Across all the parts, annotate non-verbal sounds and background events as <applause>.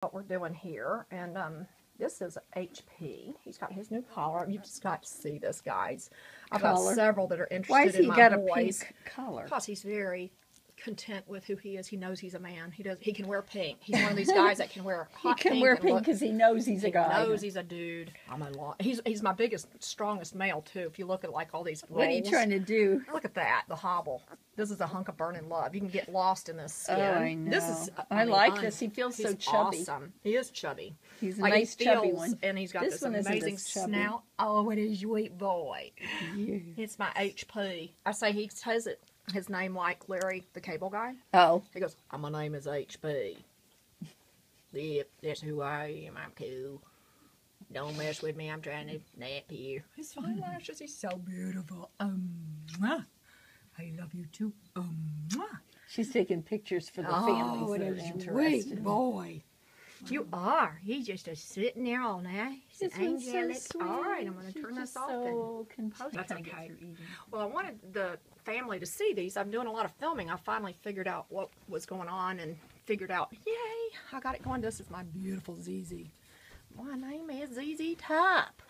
what we're doing here. And um, this is HP. He's got his new collar. You've just got to see this, guys. I've got several that are interested Why has he got a pink collar? Because he's very content with who he is. He knows he's a man. He does. He can wear pink. He's one of these <laughs> guys that can wear He hot can wear pink because he knows he's a he guy. knows he's a dude. I'm a lot. He's he's my biggest, strongest male too. If you look at like all these. What are you trying to do? Look at that, the hobble. This is a hunk of burning love. You can get lost in this oh, skin. Oh, I This know. is. I mean, like un- this. He feels so chubby. Awesome. He is chubby. He's a Like, he nice chubby one. and he's got This this, one amazing snout. Oh, what a sweet boy! Yeah. It's my HP. I say he says it his name like Larry, the cable guy. Oh, He goes, oh, "My name is HP. Yep, that's who I am. I'm cool. Don't mess with me. I'm trying to nap here." His fine lashes. He's so beautiful. Um, mwah. I love you too. Um, mwah. she's taking pictures for the Oh, families what that a are sweet boy. You are. He's just a sitting there all night. He's one's so all right, I'm going to turn this just off. then. So That's trying to get okay. Well, I wanted the family to see these. I'm doing a lot of filming. I finally figured out what was going on and figured out, yay, I got it going. This is my beautiful ZZ. My name is ZZ Top.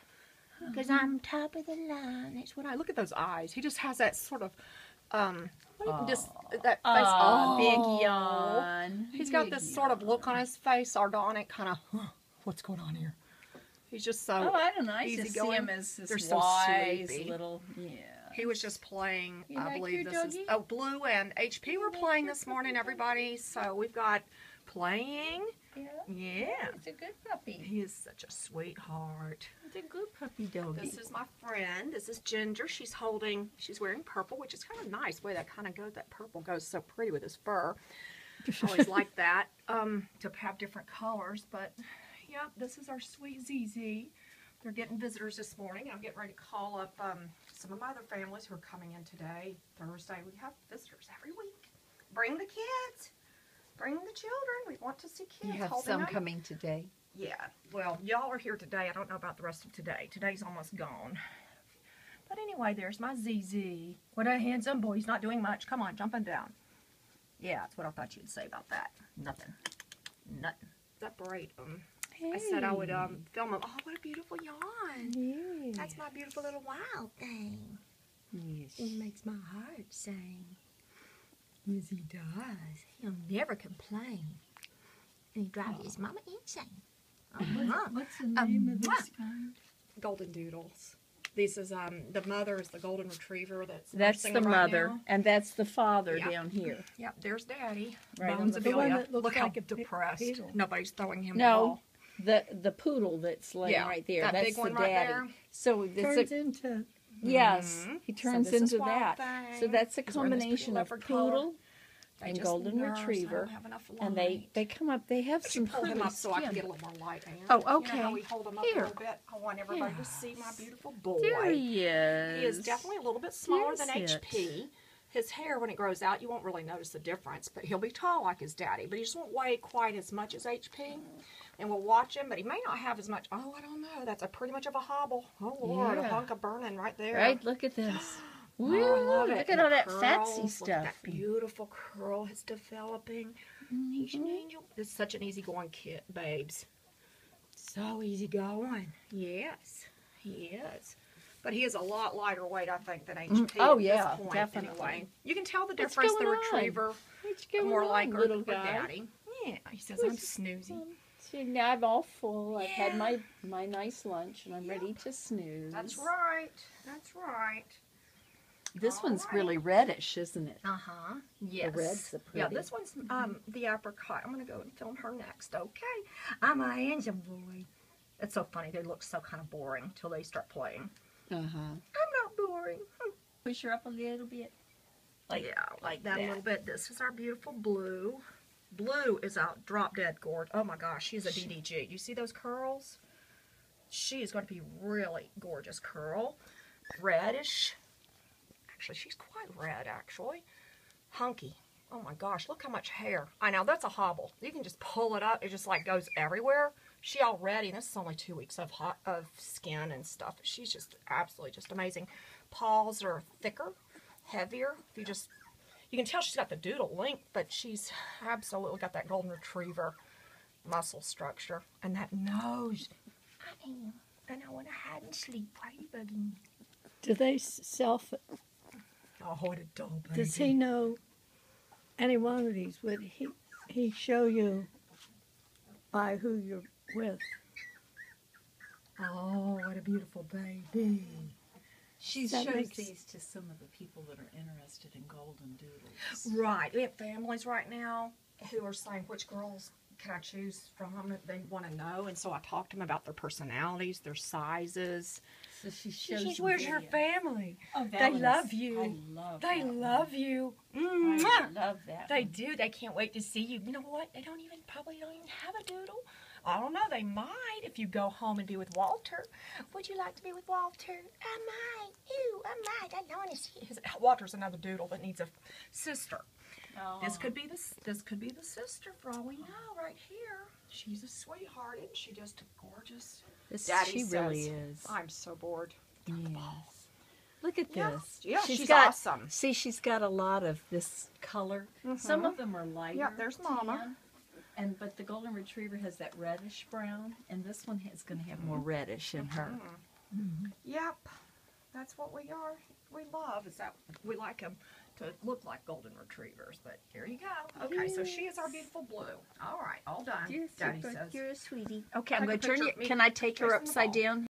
Because I'm top of the line. That's what I look at those eyes. He just has that sort of, um, just that face. Aw, oh, big yawn. He's got Big this sort of look on his face, sardonic, kind of, huh, what's going on here? He's just so. Oh, I don't know. I just see him as this They're so wise sleepy. little. Yeah. He was just playing. You I like believe this is oh Blue and HP were playing this morning. Everybody, so we've got playing. Yeah. Yeah, It's a good puppy. he is such a sweetheart. It's a good puppy doggy. This is my friend. This is Ginger. She's holding. She's wearing purple, which is kind of nice. Way that kind of goes. That purple goes so pretty with his fur. I <laughs> always like that um, to have different colors. But yeah, this is our sweet ZZ. They're getting visitors this morning. I'm getting ready to call up um, some of my other families who are coming in today. Thursday, we have visitors every week. Bring the kids. Bring the children. We want to see kids. you have some them. coming today. Yeah, well, y'all are here today. I don't know about the rest of today. Today's almost gone. But anyway, there's my ZZ. What a handsome boy. He's not doing much. Come on, jumping down. Yeah, that's what I thought you'd say about that. Nothing. Nothing. Separate them. I said I would um film them. Oh, what a beautiful yawn. Yeah. That's my beautiful little wild thing. Yes. It makes my heart sing. Yes, he does. He'll never complain. And he drives his mama insane. <laughs> Uh-huh. What's the name of this kind? golden doodles. This is um the mother is the golden retriever that's That's the right mother, now. and that's the father Yeah. down here. Yep, there's daddy. Right on Bones the of The one that looks Look how like a pi- depressed. beetle. Nobody's throwing him the No, ball. The the poodle that's laying Yeah, right there. that that's big the one daddy. right there. So it's Turns a, into yes, Mhm. he turns this is into that. Thing. So that's a He's wearing this pretty combination of poodle They and golden nurse. I don't retriever, have enough and they they come up. They have But some pull him pretty up so I can skin. get a little more light. Ann. Oh, You know how okay. we hold him up Here. a little bit? I want everybody to see my beautiful boy. There he is. He is definitely a little bit smaller than it. HP. His hair, when it grows out, you won't really notice the difference, but he'll be tall like his daddy. But he just won't weigh quite as much as HP. And we'll watch him, but he may not have as much. Oh, I don't know. That's a pretty much of a hobble. Oh, Lord, a Yeah. hunk of burning right there. Right, look at this. <gasps> Oh, Woo, I love it. look at all that curls, at stuff. That beautiful curl is developing. Mm-hmm. He's an angel. This is such an easygoing kid, babes. So easygoing. Yes, he is. But he is a lot lighter weight, I think, than mm-hmm. HP. oh, at yeah, this point, definitely. Anyway. You can tell the What's difference. The retriever, What's more like on, her, little her guy? daddy. Yeah, he says I'm Who's- snoozy. See, now I'm all full. I've had my my nice lunch, and I'm Yep. ready to snooze. That's right. That's right. This All one's right. really reddish, isn't it? Uh huh. Yes. The red's the Yeah, this one's um the apricot. I'm gonna go and film her next. Okay. I'm a angel boy. It's so funny. They look so kind of boring till they start playing. Uh huh. I'm not boring. Push her up a little bit. Like yeah, like like that, a little bit. This is our beautiful blue. Blue is a drop dead gorgeous. Oh my gosh, she's a DDG. You see those curls? She is going to be really gorgeous curl. Reddish. Actually, she's quite red, actually. Hunky. Oh my gosh, look how much hair. I know, that's a hobble. You can just pull it up. It just like goes everywhere. She already, this is only two weeks of hot, of skin and stuff. She's just absolutely just amazing. Paws are thicker, heavier. If you just, you can tell she's got the doodle length, but she's absolutely got that golden retriever muscle structure. And that nose. I am. And I want to hide and sleep. Why are you bugging me? Do they self? Oh, what a doll baby. Does he know any one of these? Would he he show you by who you're with? Oh, what a beautiful baby. She That shows makes- these to some of the people that are interested in golden doodles. Right. We have families right now who are saying which girls can I choose from. They want to know, and so I talked to them about their personalities, their sizes. So she shows She's, where's your family? Oh, They love you. Love They that one. love you. I love that. They one. do. They can't wait to see you. You know what? They don't even probably don't even have a doodle. I don't know. They might if you go home and be with Walter. Would you like to be with Walter? I might. Ew, I might. I want to see. His, Walter's another doodle that needs a sister. Oh. This could be the this could be the sister for all we know. Right here, she's a sweetheart, isn't she? Just gorgeous. This, Daddy she really is. I'm so bored. Yes. Look at Yeah. this. Yeah, she's got, awesome. See, she's got a lot of this color. Some Mhm. of them are lighter. Yeah, there's Mama. tan, And but the golden retriever has that reddish brown, and this one is going to have more mm-hmm. reddish in her. Mm-hmm. Mm-hmm. Yep, that's what we are. We love is that we like them to look like golden retrievers. But here you go. Okay, so she is our beautiful blue. All right, all done. Daddy says. a sweetie. Okay, I'm going to turn you. Can I take her upside down?